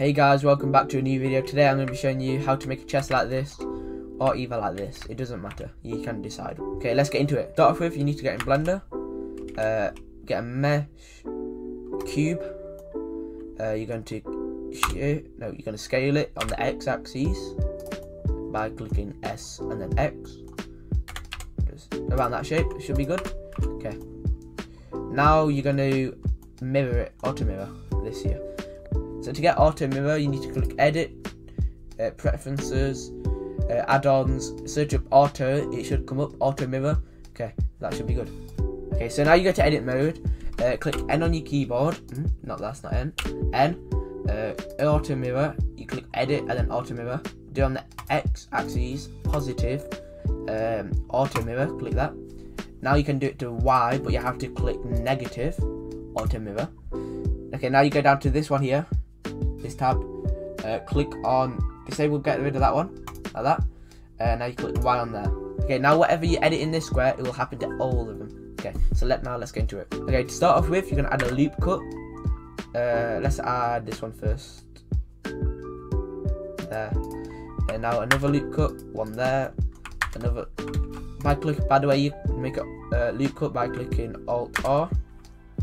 Hey guys, welcome back to a new video. Today I'm going to be showing you how to make a chest like this or either like this. It doesn't matter. You can decide. Okay, let's get into it. Start off with, you need to get in Blender. Uh, get a mesh cube. Uh, you're going to no, you're going to scale it on the x-axis by clicking S and then X. Just around that shape, should be good. Okay. Now you're going to mirror it, auto mirror this here. So to get auto mirror, you need to click edit, uh, preferences, uh, add-ons, search up auto, it should come up, auto mirror. Okay, that should be good. Okay, so now you go to edit mode, uh, click N on your keyboard, mm, not that's not N, N, uh, auto mirror, you click edit and then auto mirror, do on the X axis, positive, um, auto mirror, click that. Now you can do it to Y, but you have to click negative, auto mirror. Okay, now you go down to this one here, this tab, uh, click on disable, get rid of that one, like that. Uh, now you click Y on there. Okay, now whatever you edit in this square, it will happen to all of them. Okay, so let now let's get into it. Okay, to start off with, you're gonna add a loop cut. Uh, let's add this one first. There. And now another loop cut, one there, another. By click, by the way, you make a uh, loop cut by clicking Alt R,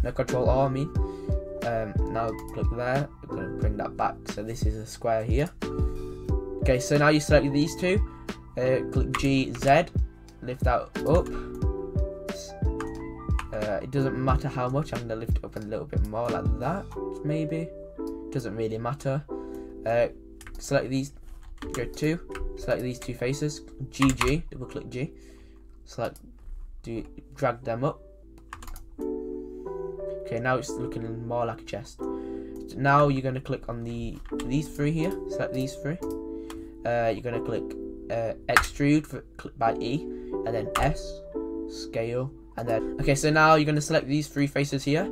no Control R, I mean. Um, now click there, we're going to bring that back. So this is a square here. Okay, so now you select these two. Uh, click G, Z, lift that up. Uh, it doesn't matter how much, I'm going to lift it up a little bit more like that, maybe. Doesn't really matter. Uh, select these, go to, select these two faces, GG, double click G. Select, do drag them up Okay, now it's looking more like a chest. Now you're going to click on the these three here. Select these three. Uh, you're going to click uh, extrude for, click by E, and then S, scale, and then okay. So now you're going to select these three faces here.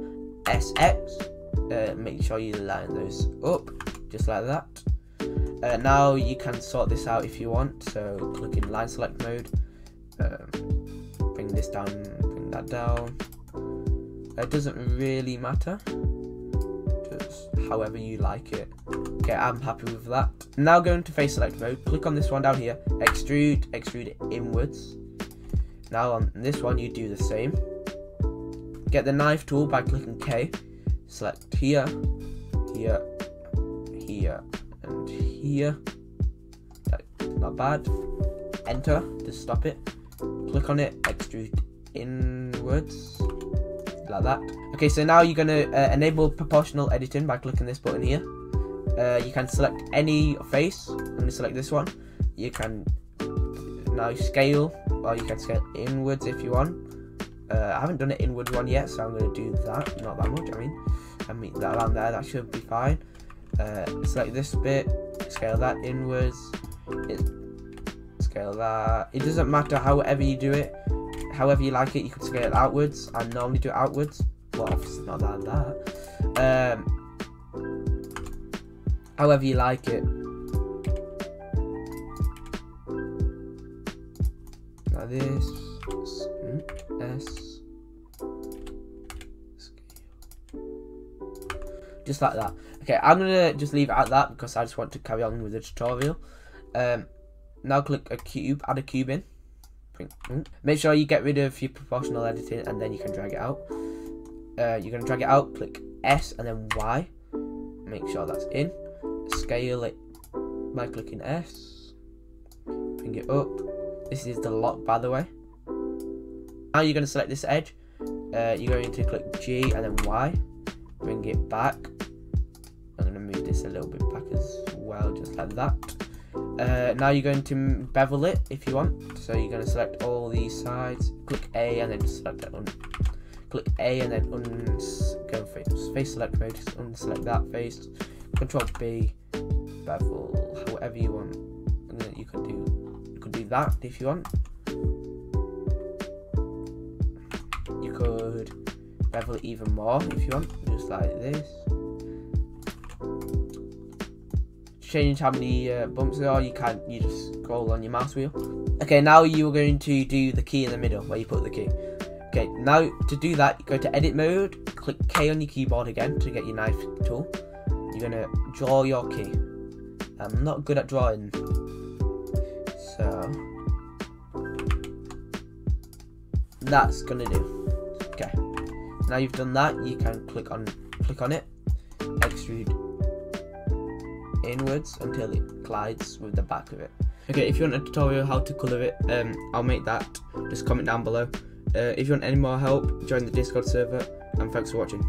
SX. Uh, make sure you line those up just like that. Uh, now you can sort this out if you want. So click in line select mode. Um, bring this down. Bring that down it doesn't really matter. Just however you like it. Okay, I'm happy with that. Now go into face select mode. Click on this one down here. Extrude, extrude inwards. Now on this one you do the same. Get the knife tool by clicking K. Select here, here, here, and here. Not bad. Enter to stop it. Click on it, extrude inwards like that. Okay, so now you're going to uh, enable proportional editing by clicking this button here. Uh, you can select any face. I'm going to select this one. You can now scale, or you can scale inwards if you want. Uh, I haven't done an inward one yet, so I'm going to do that. Not that much, I mean. I mean, that around there, that should be fine. Uh, select this bit, scale that inwards, it, scale that. It doesn't matter however you do it however you like it. You could scale it outwards. I normally do it outwards. Well, obviously not that that. Um, however you like it. Like this. S. Just like that. Okay, I'm gonna just leave it at that because I just want to carry on with the tutorial. Um, now click a cube, add a cube in. Make sure you get rid of your proportional editing and then you can drag it out. Uh, you're going to drag it out, click S and then Y. Make sure that's in. Scale it by clicking S. Bring it up. This is the lock, by the way. Now you're going to select this edge. Uh, you're going to click G and then Y. Bring it back. I'm going to move this a little bit back as well, just like that. Uh, now you're going to bevel it if you want. So you're going to select all these sides, click A and then select that one. Click A and then un go face, face select mode, just unselect that face. Control B, bevel, however you want. And then you could do you could do that if you want. You could bevel it even more if you want, just like this. Change how many uh, bumps there are, you can't. you just scroll on your mouse wheel. Okay, now you're going to do the key in the middle where you put the key. Okay, now to do that, go to edit mode, click K on your keyboard again to get your knife tool. you're gonna draw your key. I'm not good at drawing, so that's gonna do. Okay, now you've done that, you can click on click on it, extrude inwards until it collides with the back of it. Okay, if you want a tutorial how to colour it, um, I'll make that. Just comment down below. Uh, if you want any more help, join the Discord server, and thanks for watching.